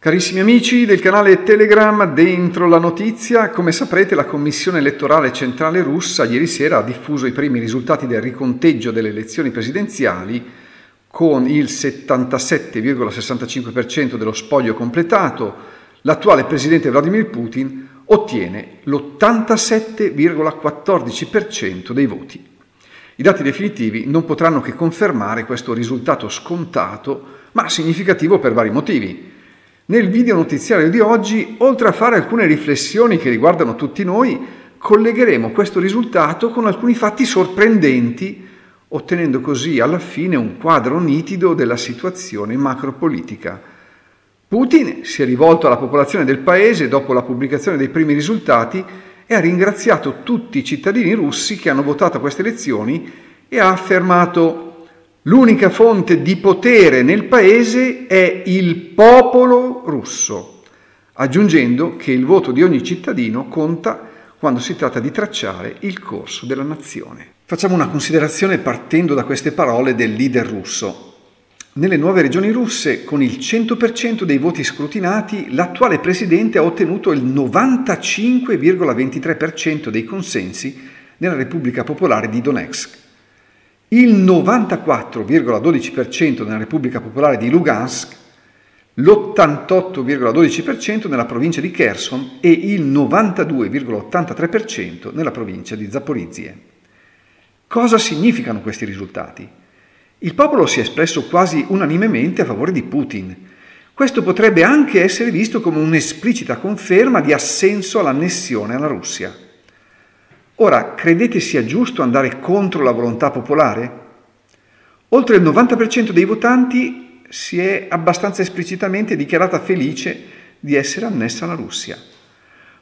Carissimi amici del canale Telegram Dentro la Notizia, come saprete la Commissione elettorale centrale russa ieri sera ha diffuso i primi risultati del riconteggio delle elezioni presidenziali con il 77,65% dello spoglio completato, l'attuale presidente Vladimir Putin ottiene l'87,14% dei voti. I dati definitivi non potranno che confermare questo risultato scontato, ma significativo per vari motivi. Nel video notiziario di oggi, oltre a fare alcune riflessioni che riguardano tutti noi, collegheremo questo risultato con alcuni fatti sorprendenti, ottenendo così alla fine un quadro nitido della situazione macropolitica. Putin si è rivolto alla popolazione del paese dopo la pubblicazione dei primi risultati e ha ringraziato tutti i cittadini russi che hanno votato a queste elezioni e ha affermato L'unica fonte di potere nel paese è il popolo russo, aggiungendo che il voto di ogni cittadino conta quando si tratta di tracciare il corso della nazione. Facciamo una considerazione partendo da queste parole del leader russo. Nelle nuove regioni russe, con il 100% dei voti scrutinati, l'attuale presidente ha ottenuto il 95,23% dei consensi nella Repubblica Popolare di Donetsk il 94,12% nella Repubblica Popolare di Lugansk, l'88,12% nella provincia di Kherson e il 92,83% nella provincia di Zaporizhia. Cosa significano questi risultati? Il popolo si è espresso quasi unanimemente a favore di Putin. Questo potrebbe anche essere visto come un'esplicita conferma di assenso all'annessione alla Russia. Ora, credete sia giusto andare contro la volontà popolare? Oltre il 90% dei votanti si è abbastanza esplicitamente dichiarata felice di essere annessa alla Russia.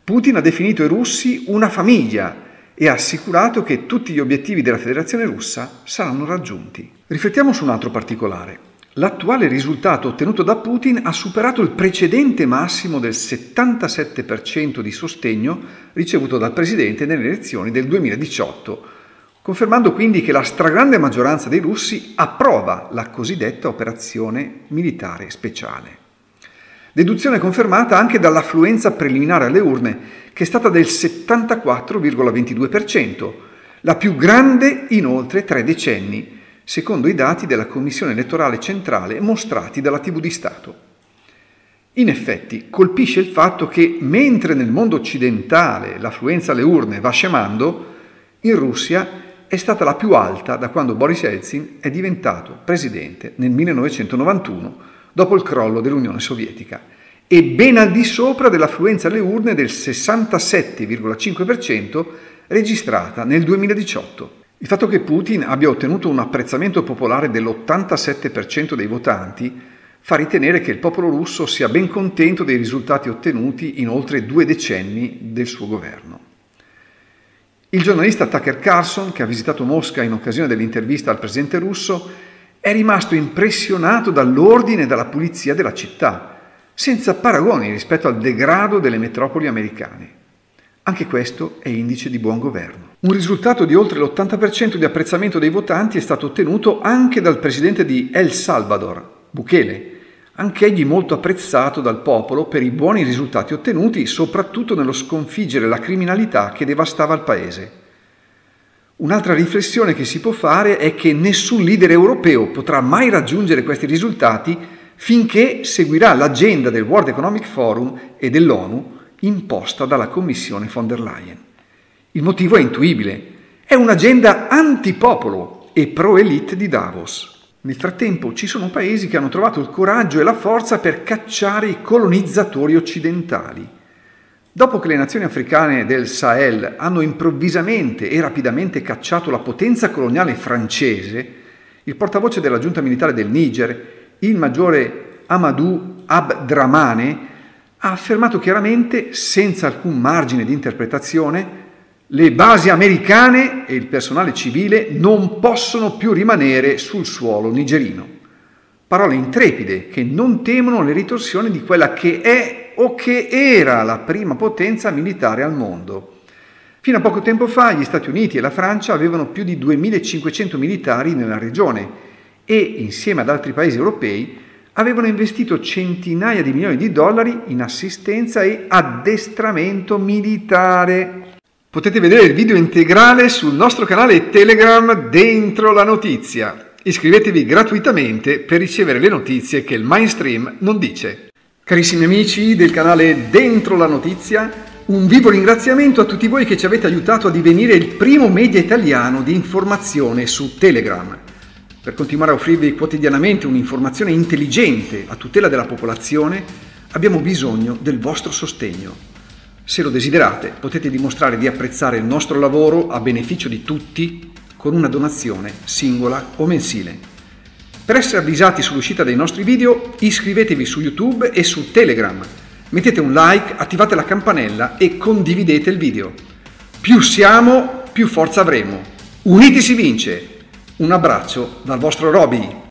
Putin ha definito i russi una famiglia e ha assicurato che tutti gli obiettivi della Federazione russa saranno raggiunti. Riflettiamo su un altro particolare. L'attuale risultato ottenuto da Putin ha superato il precedente massimo del 77% di sostegno ricevuto dal Presidente nelle elezioni del 2018, confermando quindi che la stragrande maggioranza dei russi approva la cosiddetta operazione militare speciale. Deduzione confermata anche dall'affluenza preliminare alle urne, che è stata del 74,22%, la più grande in oltre tre decenni secondo i dati della Commissione elettorale centrale mostrati dalla TV di Stato. In effetti colpisce il fatto che mentre nel mondo occidentale l'affluenza alle urne va scemando, in Russia è stata la più alta da quando Boris Yeltsin è diventato presidente nel 1991, dopo il crollo dell'Unione Sovietica, e ben al di sopra dell'affluenza alle urne del 67,5% registrata nel 2018. Il fatto che Putin abbia ottenuto un apprezzamento popolare dell'87% dei votanti fa ritenere che il popolo russo sia ben contento dei risultati ottenuti in oltre due decenni del suo governo. Il giornalista Tucker Carlson, che ha visitato Mosca in occasione dell'intervista al presidente russo, è rimasto impressionato dall'ordine e dalla pulizia della città, senza paragoni rispetto al degrado delle metropoli americane. Anche questo è indice di buon governo. Un risultato di oltre l'80% di apprezzamento dei votanti è stato ottenuto anche dal presidente di El Salvador, Bukele, anch'egli molto apprezzato dal popolo per i buoni risultati ottenuti, soprattutto nello sconfiggere la criminalità che devastava il paese. Un'altra riflessione che si può fare è che nessun leader europeo potrà mai raggiungere questi risultati finché seguirà l'agenda del World Economic Forum e dell'ONU imposta dalla Commissione von der Leyen. Il motivo è intuibile, è un'agenda antipopolo e pro-elite di Davos. Nel frattempo ci sono paesi che hanno trovato il coraggio e la forza per cacciare i colonizzatori occidentali. Dopo che le nazioni africane del Sahel hanno improvvisamente e rapidamente cacciato la potenza coloniale francese, il portavoce della giunta militare del Niger, il maggiore Amadou Abdramane, ha affermato chiaramente, senza alcun margine di interpretazione, le basi americane e il personale civile non possono più rimanere sul suolo nigerino. Parole intrepide che non temono le ritorsioni di quella che è o che era la prima potenza militare al mondo. Fino a poco tempo fa gli Stati Uniti e la Francia avevano più di 2500 militari nella regione e, insieme ad altri paesi europei, avevano investito centinaia di milioni di dollari in assistenza e addestramento militare. Potete vedere il video integrale sul nostro canale Telegram Dentro la Notizia. Iscrivetevi gratuitamente per ricevere le notizie che il mainstream non dice. Carissimi amici del canale Dentro la Notizia, un vivo ringraziamento a tutti voi che ci avete aiutato a divenire il primo media italiano di informazione su Telegram. Per continuare a offrirvi quotidianamente un'informazione intelligente a tutela della popolazione, abbiamo bisogno del vostro sostegno. Se lo desiderate, potete dimostrare di apprezzare il nostro lavoro a beneficio di tutti con una donazione singola o mensile. Per essere avvisati sull'uscita dei nostri video, iscrivetevi su YouTube e su Telegram. Mettete un like, attivate la campanella e condividete il video. Più siamo, più forza avremo. Uniti si vince! Un abbraccio dal vostro Roby.